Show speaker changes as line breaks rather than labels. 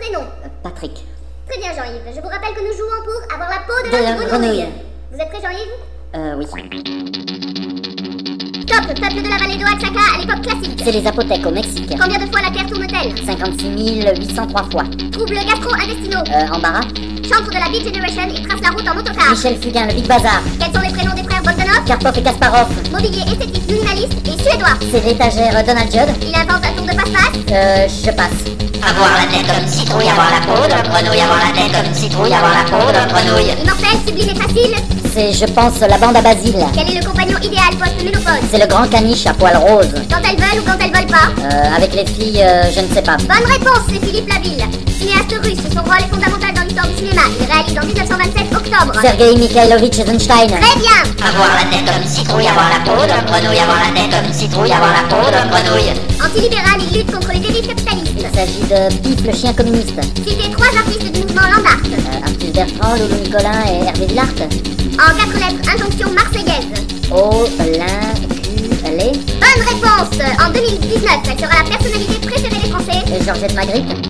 prénom
Patrick.
Très bien, Jean-Yves. Je vous rappelle que nous jouons pour avoir la peau de,
De
la
la
grenouille. Vous êtes prêt, Jean-Yves?
Euh, oui.
Top, peuple de la vallée d'Oaxaca à l'époque classique.
C'est les apothèques au Mexique.
Combien de fois la Terre tourne-t-elle?
56 803 fois.
Troubles gastro-intestinaux.
Euh, embarras.
Chantre de la Beat Generation, il trace la route en autocar.
Michel Fugain, le Big Bazar.
Quels sont les prénoms des frères Bogdanov
Karpov et Kasparov.
Mobilier esthétique minimaliste et suédois.
C'est l'étagère Donald Judd.
Il invente un tour de passe-passe.
Euh, je passe.
Avoir la tête comme citrouille, avoir la peau de grenouille, avoir la tête comme citrouille, avoir la peau de grenouille.
Immortel, sublime et facile.
C'est, je pense, la bande à Basile.
Quel est le compagnon idéal post-ménopause
C'est le grand caniche à poil rose.
Quand elles veulent ou quand elles veulent pas?
Euh, avec les filles, euh, je ne sais pas.
Bonne réponse, c'est Philippe Laville. Cinéaste russe, son rôle est fondamental dans l'histoire du cinéma. Il réalise en 1927 octobre.
Sergei Mikhailovitch Eisenstein.
Très bien
Avoir la tête comme citrouille, avoir la peau de grenouille, avoir la tête comme citrouille, avoir la peau de grenouille.
Antilibéral, il lutte contre les
s'agit de Pif, le chien communiste.
Citez trois artistes du mouvement Land Art.
Euh, Arthus Bertrand, Loulou Nicolin et Hervé Villart.
En quatre lettres, injonction marseillaise.
O, l'un, Q, les.
Bonne réponse En 2019, elle sera la personnalité préférée des Français.
Et Georgette Magritte.